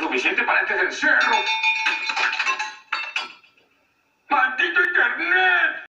suficiente para este cencerro.